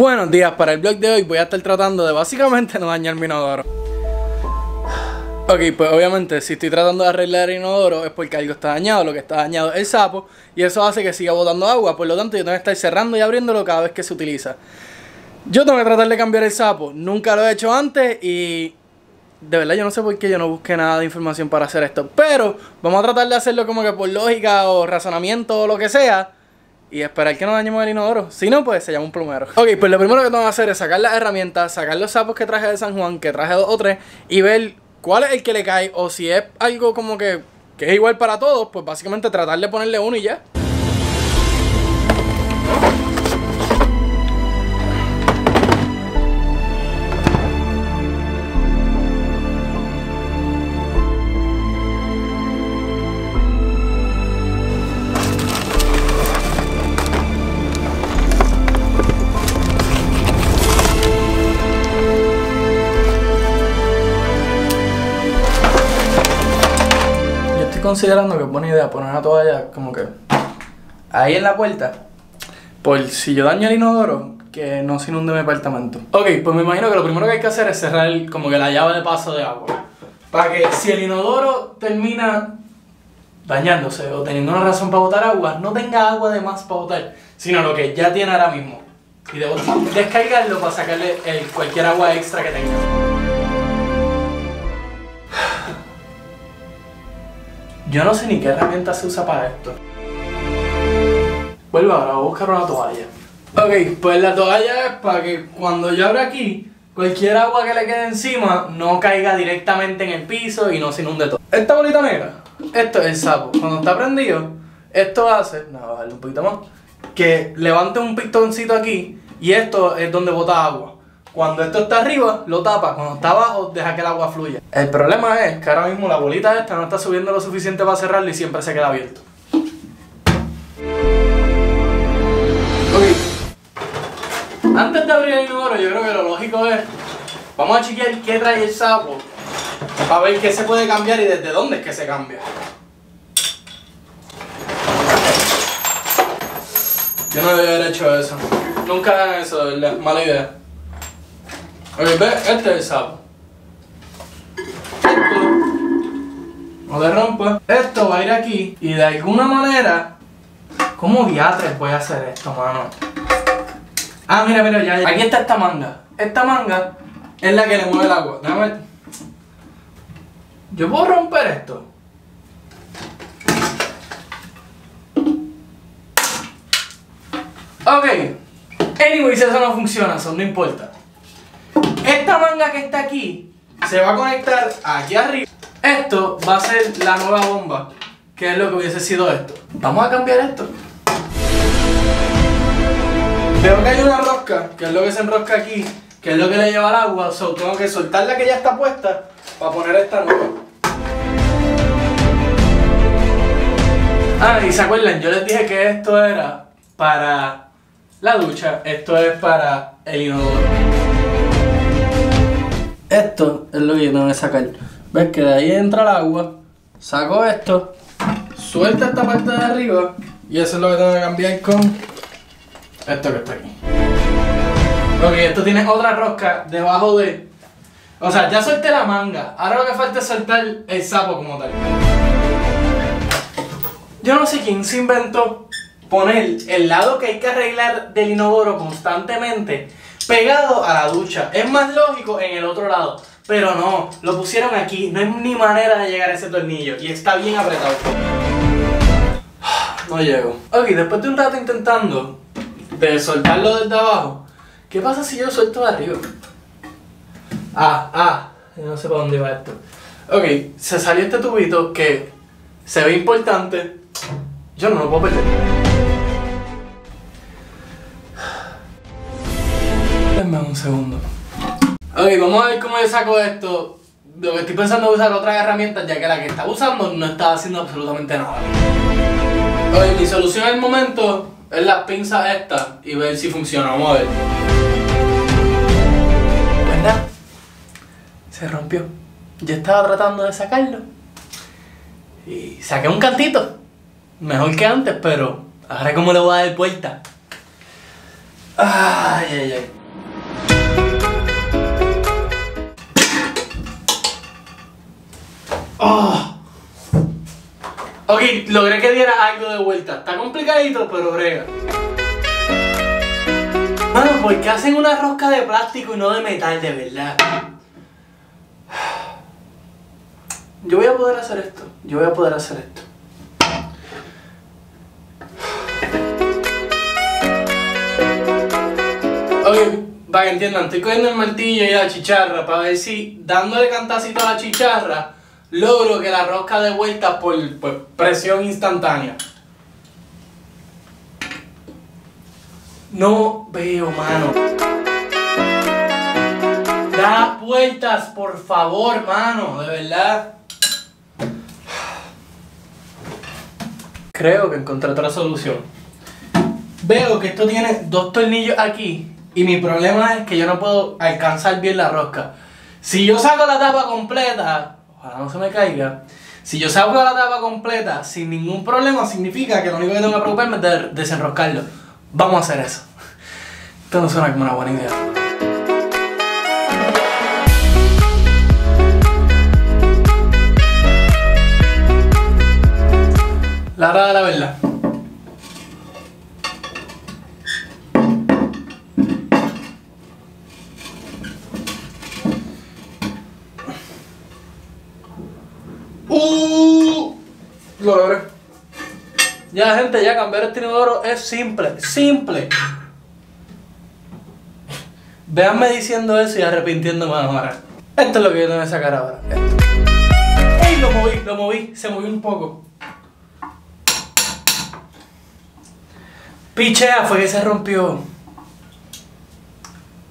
Buenos días, para el blog de hoy voy a estar tratando de básicamente no dañar mi inodoro. Ok, pues obviamente si estoy tratando de arreglar el inodoro es porque algo está dañado, lo que está dañado es el sapo y eso hace que siga botando agua, por lo tanto yo tengo que estar cerrando y abriéndolo cada vez que se utiliza. Yo tengo que tratar de cambiar el sapo, nunca lo he hecho antes y de verdad yo no sé por qué yo no busqué nada de información para hacer esto, pero vamos a tratar de hacerlo como que por lógica o razonamiento o lo que sea y esperar que no dañemos el inodoro. Si no, pues se llama un plumero. Ok, pues lo primero que tengo que hacer es sacar las herramientas, sacar los sapos que traje de San Juan, que traje dos o tres, y ver cuál es el que le cae, o si es algo como que, que es igual para todos, pues básicamente tratar de ponerle uno y ya. Considerando que es buena idea poner una toalla como que ahí en la puerta. Por si yo daño el inodoro, que no se inunde mi apartamento. Ok, pues me imagino que lo primero que hay que hacer es cerrar como que la llave de paso de agua. Para que si el inodoro termina dañándose o teniendo una razón para botar agua, no tenga agua de más para botar, sino lo que ya tiene ahora mismo. Y debo descargarlo para sacarle el- cualquier agua extra que tenga. Yo no sé ni qué herramienta se usa para esto. Vuelvo ahora, voy a buscar una toalla. Ok, pues la toalla es para que cuando yo abra aquí, cualquier agua que le quede encima no caiga directamente en el piso y no se inunde todo. Esta bolita negra, esto es el sapo. Cuando está prendido, esto hace, no, voy a darle un poquito más, que levante un pistoncito aquí y esto es donde bota agua. Cuando esto está arriba, lo tapa. Cuando está abajo, deja que el agua fluya. El problema es que ahora mismo la bolita esta no está subiendo lo suficiente para cerrarlo y siempre se queda abierto. Antes de abrir el inodoro, yo creo que lo lógico es. Vamos a chequear qué trae el sapo. Para ver qué se puede cambiar y desde dónde es que se cambia. Yo no debería haber hecho eso. Nunca hagan eso, verdad. Mala idea. Ve, este es el sapo. Esto, no le rompa. Esto va a ir aquí y de alguna manera. ¿Cómo diatres voy a hacer esto, mano? Ah, mira, mira, ya, ya. Aquí está esta manga. Esta manga es la que le mueve el agua. Déjame ver. Yo puedo romper esto. Ok. Anyways, eso no funciona, eso no importa. Esta manga que está aquí se va a conectar aquí arriba. Esto va a ser la nueva bomba, que es lo que hubiese sido esto. Vamos a cambiar esto. Veo que hay una rosca, que es lo que se enrosca aquí, que es lo que le lleva el agua. So, tengo que soltar la que ya está puesta para poner esta nueva. Ah, y se acuerdan, yo les dije que esto era para la ducha, esto es para el inodoro. Esto es lo que yo tengo que sacar. Ves que de ahí entra el agua, saco esto, suelta esta parte de arriba y eso es lo que tengo que cambiar con esto que está aquí. Ok, esto tiene otra rosca debajo de... O sea, ya solté la manga, ahora lo que falta es soltar el sapo como tal. Yo no sé quién se inventó poner el lado que hay que arreglar del inodoro constantemente pegado a la ducha. Es más lógico en el otro lado. Pero no, lo pusieron aquí. No hay ni manera de llegar a ese tornillo. Y está bien apretado. No llego. Ok, después de un rato intentando de soltarlo desde abajo, ¿qué pasa si yo suelto de arriba? Ah, ah, no sé para dónde va esto. Ok, se salió este tubito que se ve importante. Yo no lo puedo perder. Segundo. Ok, vamos a ver cómo yo saco esto. Lo que estoy pensando es usar otras herramientas, ya que la que estaba usando no estaba haciendo absolutamente nada. Ok, mi solución al momento es las pinzas estas y ver si funciona. Vamos a ver. ¿Verdad? Se rompió. Yo estaba tratando de sacarlo. Y saqué un cantito. Mejor que antes, pero ahora cómo le voy a dar vuelta. Ay, ay, ay. Ok, logré que diera algo de vuelta. Está complicadito, pero brega. Mano, ¿por qué hacen una rosca de plástico y no de metal, de verdad? Yo voy a poder hacer esto. Yo voy a poder hacer esto. Ok, para que entiendan, estoy cogiendo el martillo y la chicharra para ver si dándole cantacito a la chicharra logro que la rosca dé vuelta por, por presión instantánea. No veo, mano. Da vueltas, por favor, mano, de verdad. Creo que encontré otra solución. Veo que esto tiene dos tornillos aquí y mi problema es que yo no puedo alcanzar bien la rosca. Si yo saco la tapa completa, ojalá no se me caiga. Si yo saco la tapa completa sin ningún problema, significa que lo único que tengo que preocuparme es de desenroscarlo. Vamos a hacer eso. Esto no suena como una buena idea. La hora de la verdad. Lo logré. Ya gente, ya cambiar el inodoro es simple, simple. Véanme diciendo eso y arrepintiéndome ahora. Esto es lo que yo tengo que sacar ahora. Esto. ¡Ey! Lo moví, lo moví, se movió un poco. Pichea, fue que se rompió.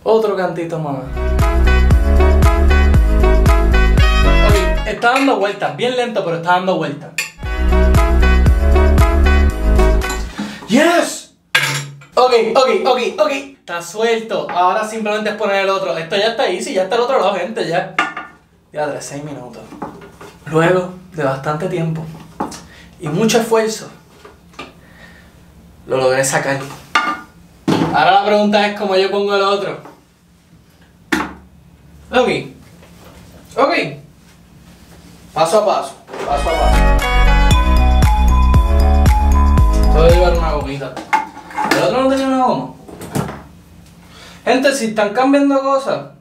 Otro cantito más. Ok, está dando vueltas, bien lento, pero está dando vueltas. ¡Yes! Ok, ok, ok, ok. Está suelto. Ahora simplemente es poner el otro. Esto ya está sí, ya está el otro lado, gente, ya. Ya de 6 minutos. Luego de bastante tiempo y mucho esfuerzo, lo logré sacar. Ahora la pregunta es cómo yo pongo el otro. Ok. Ok. Paso a paso. Paso a paso. A llevar una gomita. ¿El otro no tenía una goma? Gente, si están cambiando cosas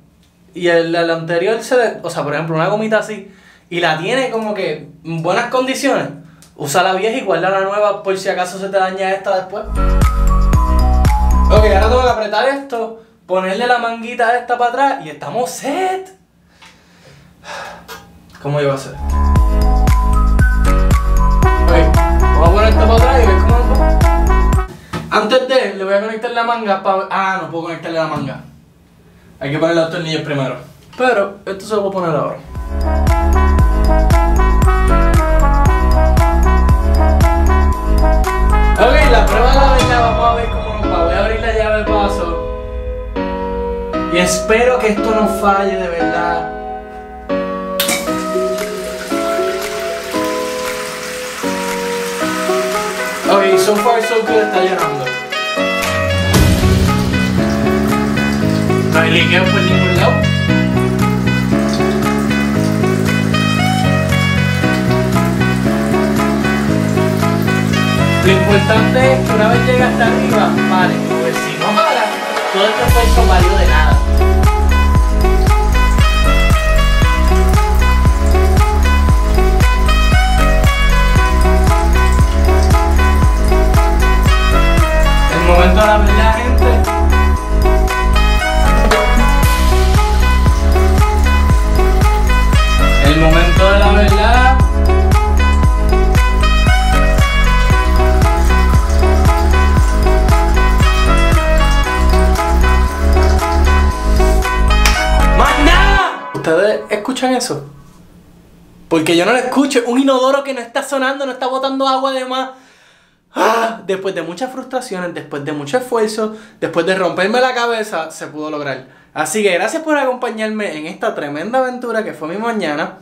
y el, el anterior se le, O sea, por ejemplo, una gomita así y la tiene como que en buenas condiciones, usa la vieja y guarda la nueva por si acaso se te daña esta después. Ok, ahora tengo que apretar esto, ponerle la manguita esta para atrás y estamos set. ¿Cómo iba a hacer? Antes de, le voy a conectar la manga para... Ah, no puedo conectarle la manga. Hay que poner los tornillos primero. Pero esto se lo voy a poner ahora. Ok, la prueba de la verdad, vamos a ver cómo nos va. Voy a abrir la llave de paso. Y espero que esto no falle de verdad. Ok, so far so good está llenando. Liqueo por ningún lado. Lo importante es que una vez llega hasta arriba, pare. Porque si no para, todo este esfuerzo valió de nada. Escuchan eso? Porque yo no lo escucho. Un inodoro que no está sonando, no está botando agua de más. Ah, después de muchas frustraciones, después de mucho esfuerzo, después de romperme la cabeza, se pudo lograr. Así que gracias por acompañarme en esta tremenda aventura que fue mi mañana.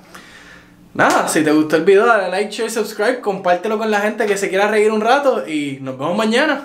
Nada, si te gustó el video, dale like, share, subscribe, compártelo con la gente que se quiera reír un rato y nos vemos mañana.